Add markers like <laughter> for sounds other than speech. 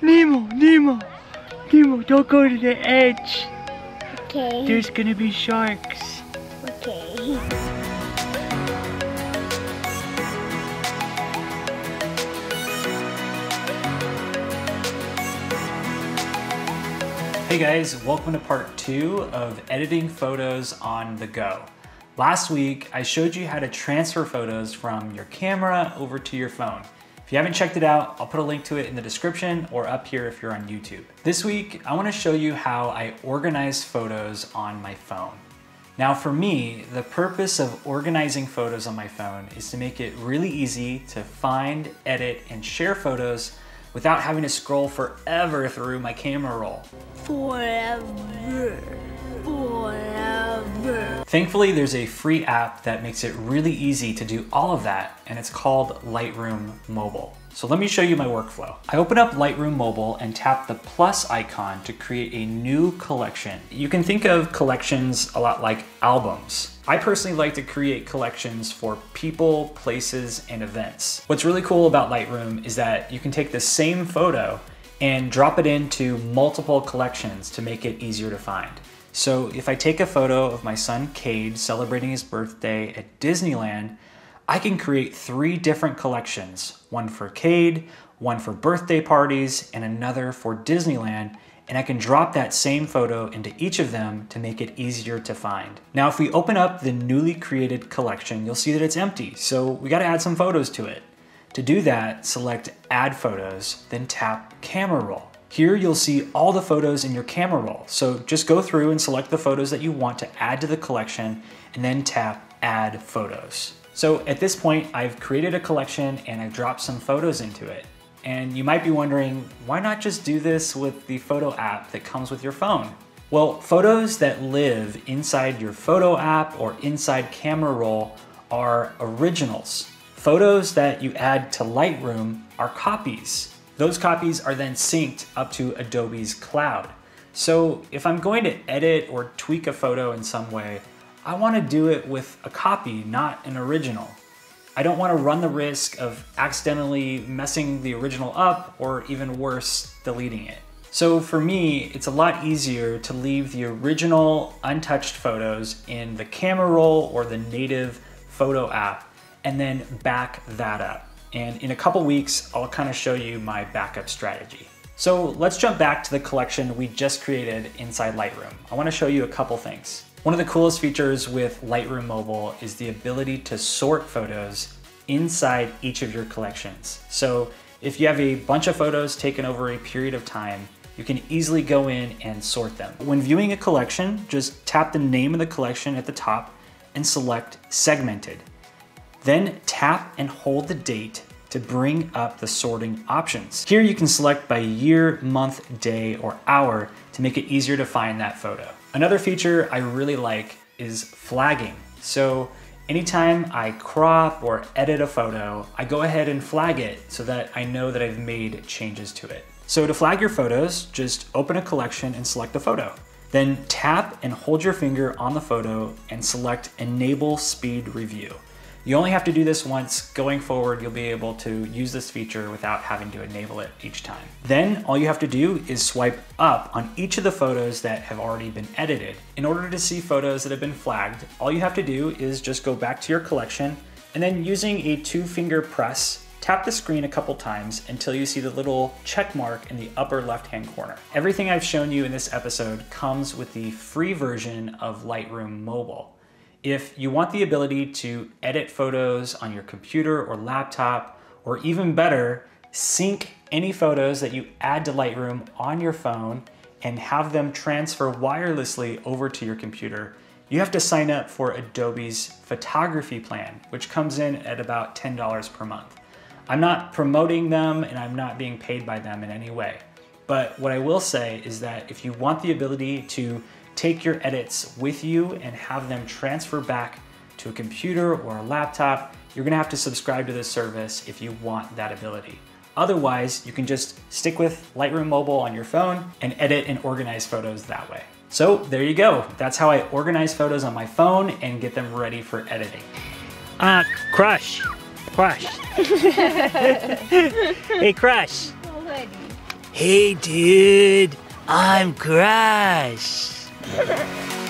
Nemo, Nemo, Nemo, don't go to the edge. Okay. There's gonna be sharks. Okay. Hey guys, welcome to part two of editing photos on the go. Last week, I showed you how to transfer photos from your camera over to your phone. If you haven't checked it out, I'll put a link to it in the description or up here if you're on YouTube. This week, I wanna show you how I organize photos on my phone. Now for me, the purpose of organizing photos on my phone is to make it really easy to find, edit, and share photos without having to scroll forever through my camera roll. Forever. Forever. Thankfully, there's a free app that makes it really easy to do all of that, and it's called Lightroom Mobile. So let me show you my workflow. I open up Lightroom Mobile and tap the plus icon to create a new collection. You can think of collections a lot like albums. I personally like to create collections for people, places, and events. What's really cool about Lightroom is that you can take the same photo and drop it into multiple collections to make it easier to find. So if I take a photo of my son Cade celebrating his birthday at Disneyland, I can create three different collections, one for Cade, one for birthday parties, and another for Disneyland, and I can drop that same photo into each of them to make it easier to find. Now, if we open up the newly created collection, you'll see that it's empty, so we gotta add some photos to it. To do that, select Add Photos, then tap Camera Roll. Here you'll see all the photos in your camera roll. So just go through and select the photos that you want to add to the collection and then tap Add Photos. So at this point, I've created a collection and I've dropped some photos into it. And you might be wondering, why not just do this with the photo app that comes with your phone? Well, photos that live inside your photo app or inside camera roll are originals. Photos that you add to Lightroom are copies. Those copies are then synced up to Adobe's cloud. So if I'm going to edit or tweak a photo in some way, I want to do it with a copy, not an original. I don't want to run the risk of accidentally messing the original up or even worse, deleting it. So for me, it's a lot easier to leave the original untouched photos in the camera roll or the native photo app and then back that up. And in a couple weeks, I'll kind of show you my backup strategy. So let's jump back to the collection we just created inside Lightroom. I wanna show you a couple things. One of the coolest features with Lightroom Mobile is the ability to sort photos inside each of your collections. So if you have a bunch of photos taken over a period of time, you can easily go in and sort them. When viewing a collection, just tap the name of the collection at the top and select Segmented. Then tap and hold the date to bring up the sorting options. Here you can select by year, month, day, or hour to make it easier to find that photo. Another feature I really like is flagging. So anytime I crop or edit a photo, I go ahead and flag it so that I know that I've made changes to it. So to flag your photos, just open a collection and select a photo. Then tap and hold your finger on the photo and select Enable Speed Review. You only have to do this once. Going forward, you'll be able to use this feature without having to enable it each time. Then all you have to do is swipe up on each of the photos that have already been edited. In order to see photos that have been flagged, all you have to do is just go back to your collection and then using a two finger press, tap the screen a couple times until you see the little check mark in the upper left hand corner. Everything I've shown you in this episode comes with the free version of Lightroom Mobile. If you want the ability to edit photos on your computer or laptop, or even better, sync any photos that you add to Lightroom on your phone and have them transfer wirelessly over to your computer, you have to sign up for Adobe's photography plan, which comes in at about $10 per month. I'm not promoting them and I'm not being paid by them in any way. But what I will say is that if you want the ability to take your edits with you and have them transfer back to a computer or a laptop, you're gonna have to subscribe to this service if you want that ability. Otherwise, you can just stick with Lightroom Mobile on your phone and edit and organize photos that way. So there you go. That's how I organize photos on my phone and get them ready for editing. Ah, Crush. Crush. <laughs> hey, Crush. Already. Hey dude, I'm Crash. Ha ha ha!